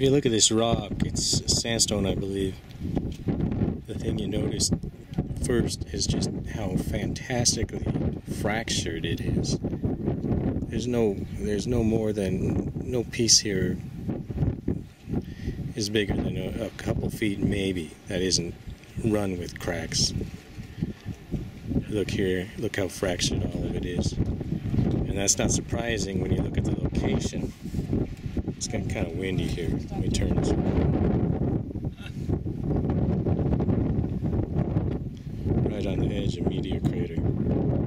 If you look at this rock, it's sandstone, I believe. The thing you notice first is just how fantastically fractured it is. There's no, there's no more than no piece here is bigger than a, a couple feet, maybe that isn't run with cracks. Look here, look how fractured all of it is, and that's not surprising when you look at the location. It's getting kind of windy here. Let me turn this Right on the edge of Meteor Crater.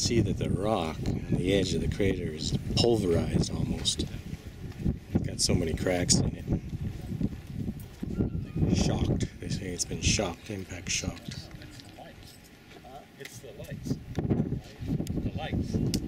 see that the rock on the edge of the crater is pulverized almost. It's got so many cracks in it. Shocked. They say it's been shocked, impact shocked. It's the lights. It's the lights. The lights.